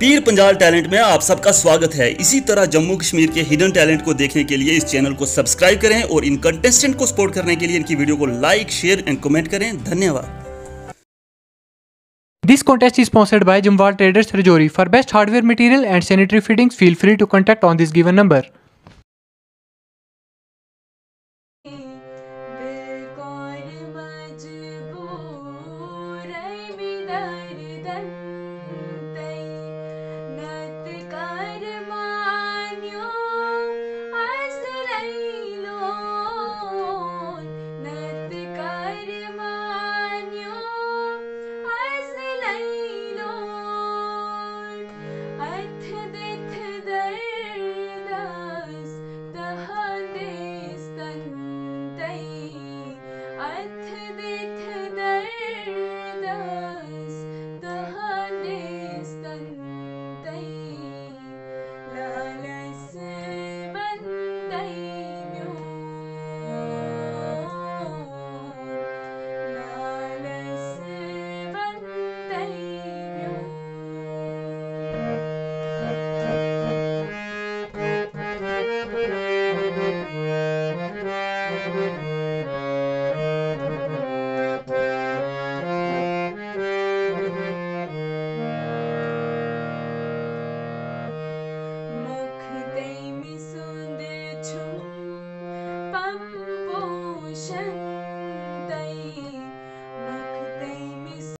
Pir Panjal talent में आप सबका स्वागत है। इसी तरह जम्मू कश्मीर के हिडन टैलेंट को देखने के लिए इस चैनल को सब्सक्राइब करें और इन कंटेस्टेंट को सपोर्ट करने के लिए इनकी वीडियो को लाइक शेयर एंड कमेंट करें। धन्यवाद। This contest is sponsored by Jamwal traders Rajouri for best hardware material and sanitary fittings feel free to contact on this given number hasret da. attention